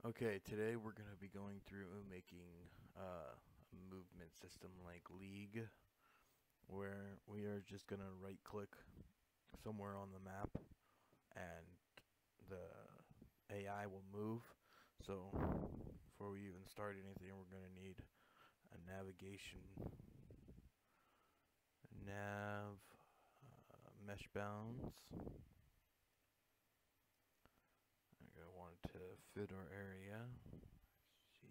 Okay, today we're going to be going through making uh, a movement system like League, where we are just going to right click somewhere on the map and the AI will move. So before we even start anything, we're going to need a navigation nav uh, mesh bounds. I'm gonna want to fit our area. Let's see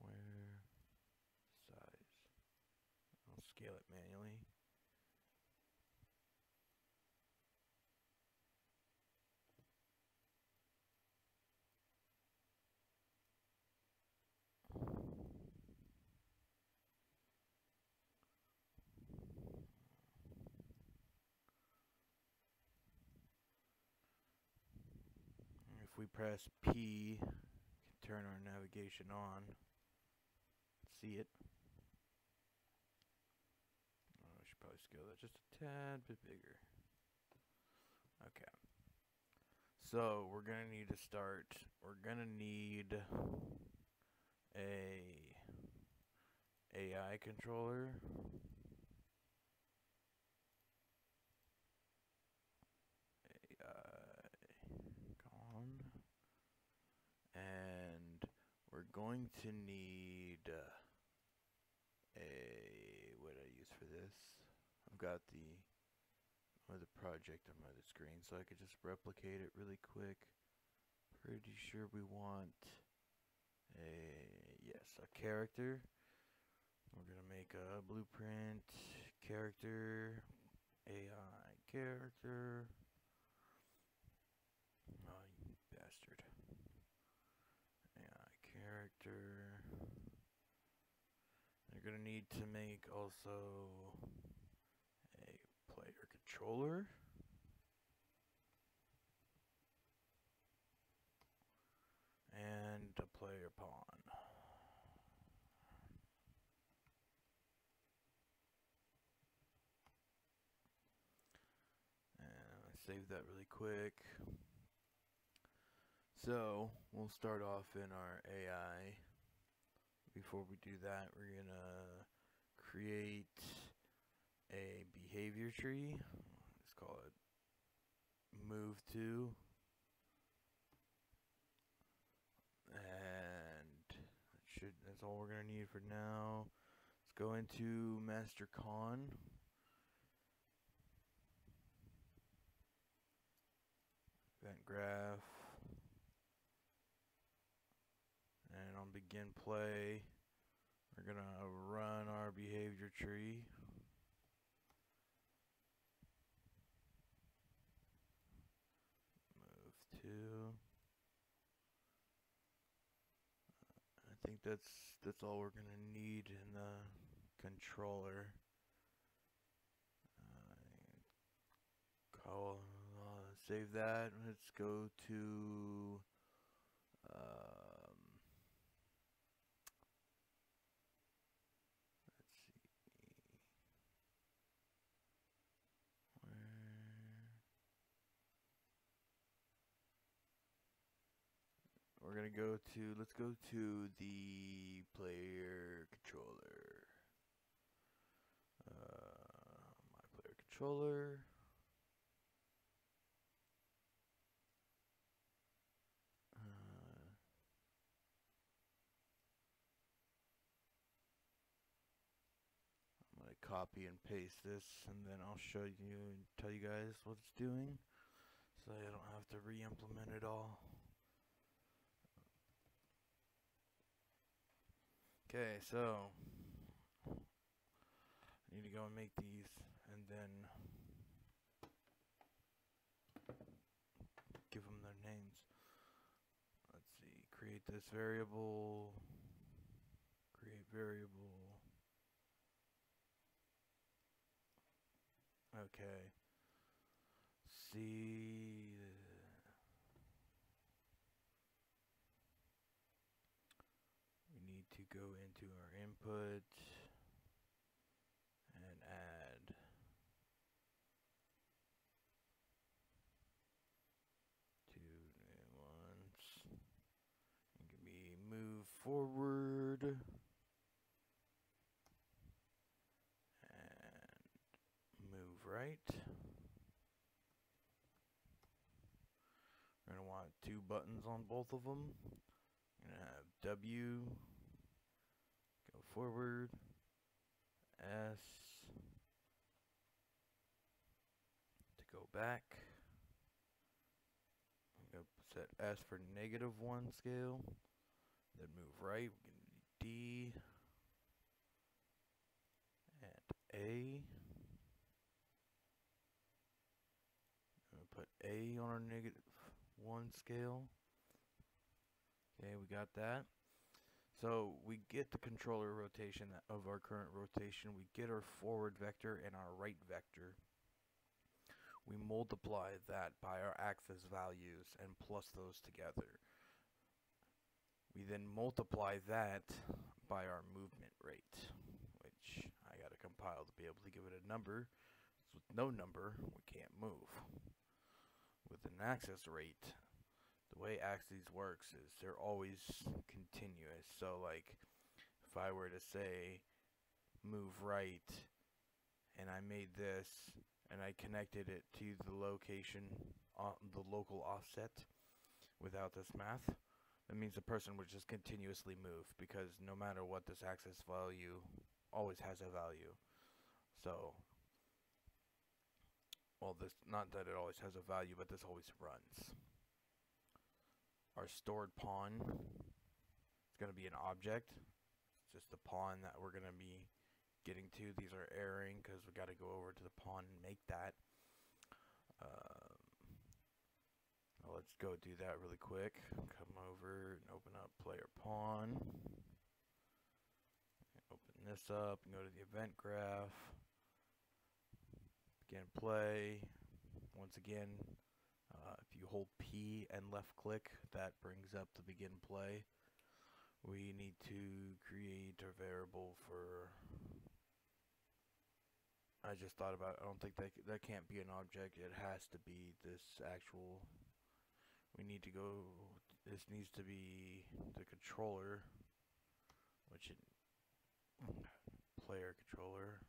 where size. I'll scale it manually. If we press P, can turn our navigation on. See it. Oh, I should probably scale that just a tad bit bigger. Okay. So we're gonna need to start. We're gonna need a AI controller. AI gone. And we're going to need uh, a what I use for this? I've got the other project on my other screen, so I could just replicate it really quick. Pretty sure we want a yes a character. We're gonna make a blueprint character AI character. Oh, you bastard. AI character. You're gonna need to make also a player controller. And a player pawn. And I save that really quick. So, we'll start off in our AI. Before we do that, we're going to create a behavior tree. Let's call it move to. And that should that's all we're going to need for now. Let's go into master con. Event graph and on begin play. We're gonna run our behavior tree. Move to. I think that's that's all we're gonna need in the controller. Uh, call uh, save that. Let's go to um, let's see where we're gonna go to let's go to the player controller uh, my player controller Uh, I'm going to copy and paste this and then I'll show you and tell you guys what it's doing so I don't have to re-implement it all. Okay, so I need to go and make these and then give them their names let's see, create this variable, create variable. Okay. See. go into our input and add two new ones. It can be move forward and move right. We're going to want two buttons on both of them. We're going to have W forward, S, to go back. Set S for negative 1 scale. Then move right. We can do D and A. Put A on our negative 1 scale. Okay, we got that. So we get the controller rotation of our current rotation. We get our forward vector and our right vector. We multiply that by our axis values and plus those together. We then multiply that by our movement rate, which I got to compile to be able to give it a number. So with no number, we can't move. With an axis rate, the way axes works is they're always continuous. So like if I were to say move right and I made this and I connected it to the location on the local offset without this math that means the person would just continuously move because no matter what this axis value always has a value so well this not that it always has a value but this always runs our stored pawn is going to be an object. It's just the pawn that we're going to be getting to. These are airing because we got to go over to the pawn and make that. Um, let's go do that really quick. Come over and open up player pawn. Open this up and go to the event graph. Begin play. Once again, uh, if you hold P and left click, that brings up the begin play. We need to create a variable for. I just thought about. I don't think that that can't be an object. It has to be this actual. We need to go. This needs to be the controller, which it player controller.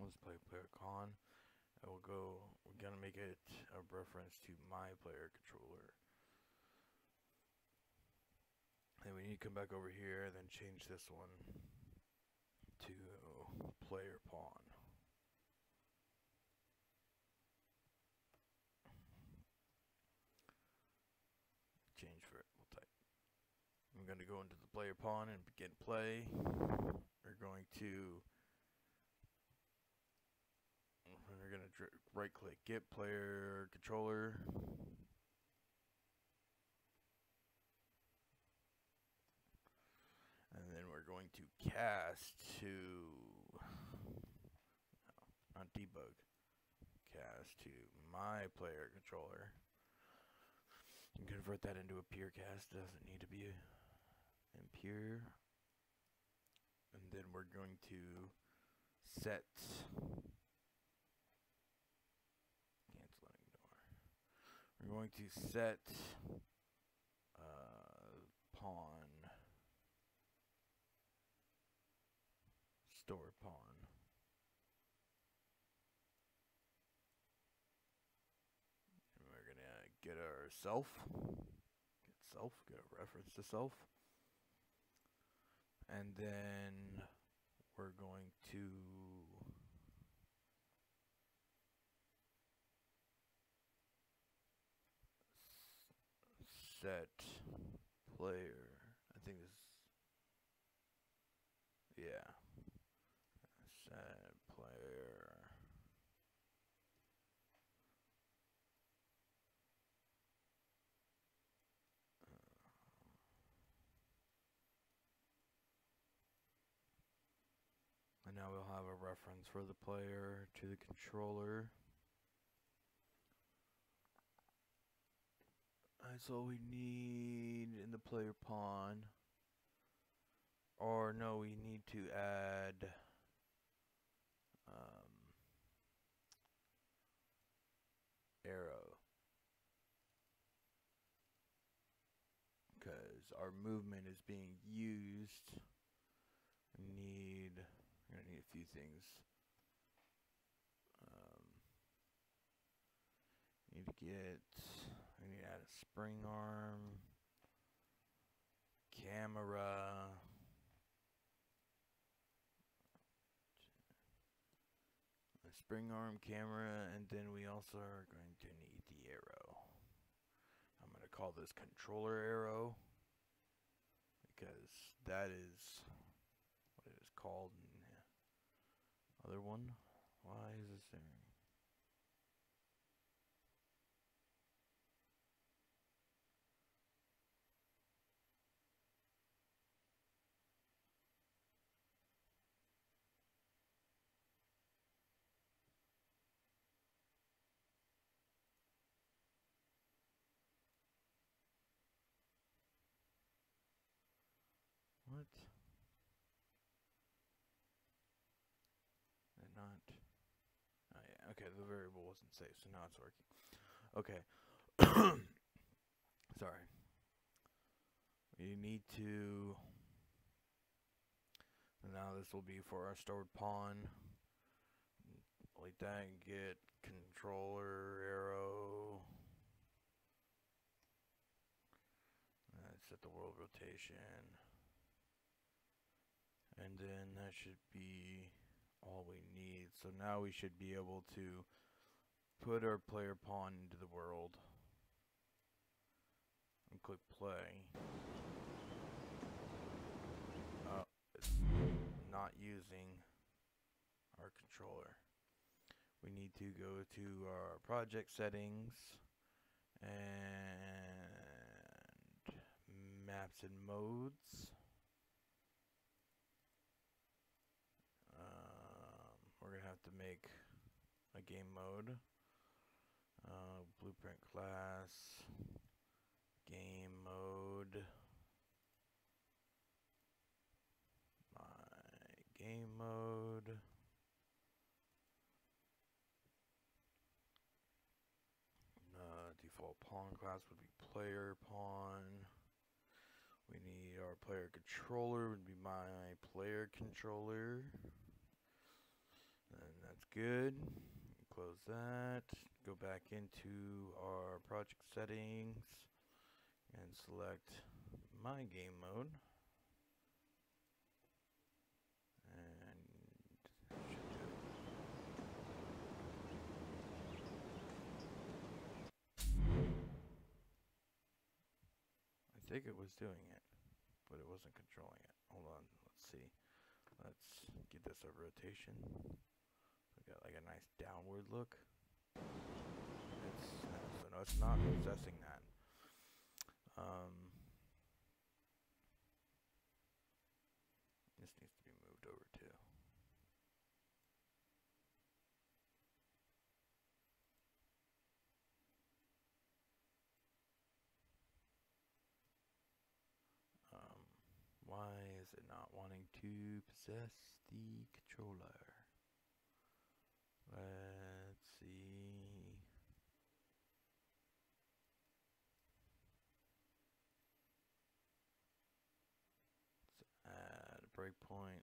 Let's play player con. I will go, we're going to make it a reference to my player controller. And we need to come back over here and then change this one to player pawn. Change for it, we'll type. I'm going to go into the player pawn and begin play. We're going to we're going to right click get player controller. And then we're going to cast to no, not debug. Cast to my player controller. And convert that into a pure cast. Doesn't need to be in pure and then we're going to set We're going to set uh, pawn, store pawn. And we're going to get our self, get self, get a reference to self. And then we're going to set player. I think this. Yeah. Set player. And now we'll have a reference for the player to the controller. That's all we need in the player pawn. Or no, we need to add um, arrow. Because our movement is being used, we need, we're gonna need a few things. Um, need to get, we need to add a spring arm, camera, a spring arm camera, and then we also are going to need the arrow. I'm going to call this controller arrow because that is what it is called in the other one. Why is this there? What? Did not. Oh yeah. Okay, the variable wasn't safe, so now it's working. Okay. Sorry. We need to. Now this will be for our stored pawn. Like that, get controller arrow. Set the world rotation. And then that should be all we need. So now we should be able to put our player pawn into the world. And click play. Uh, not using our controller. We need to go to our project settings and maps and modes. Um, we're gonna have to make a game mode. Uh, blueprint class, game mode. My game mode. Uh, default pawn class would be player pawn. We need our player controller would be my player controller. And that's good. Close that. Go back into our project settings and select my game mode. I think it was doing it, but it wasn't controlling it. Hold on, let's see. Let's get this a rotation. Got like a nice downward look. It's so no, it's not possessing that. Um, this needs to be moved over too. Um, why is it not wanting to possess the controller? Let's